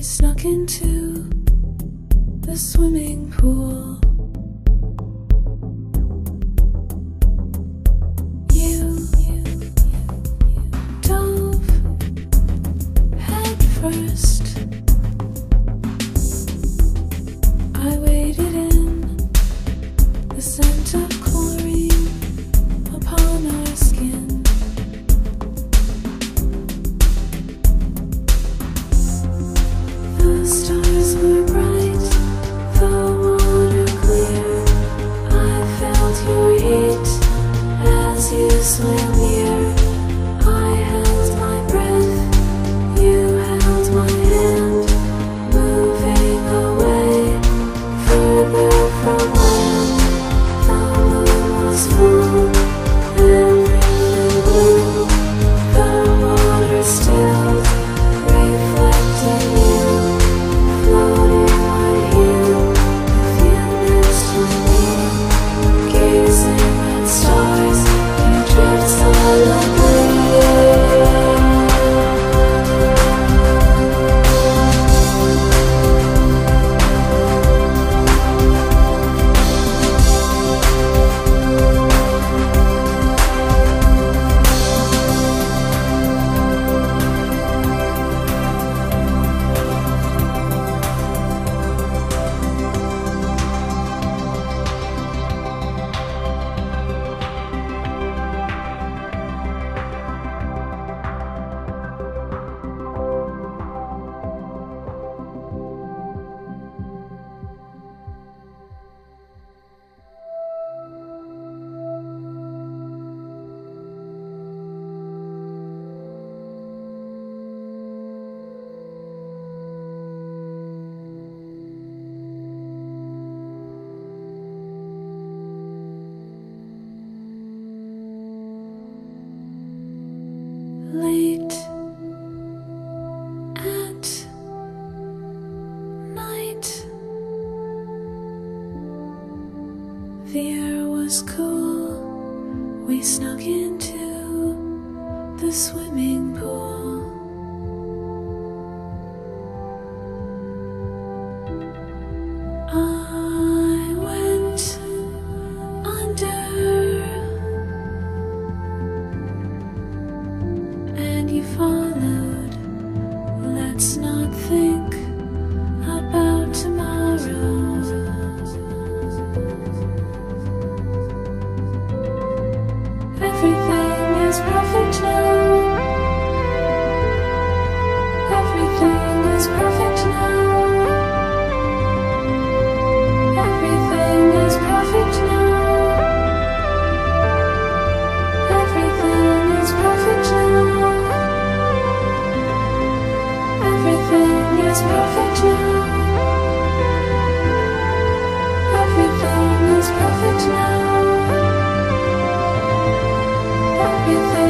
snuck into the swimming pool. You dove head first. Swam near. I held my breath, you held my hand, moving away further from land. The moon was full, late at night. The air was cool. We snuck into the swimming pool. Everything is perfect now. Everything.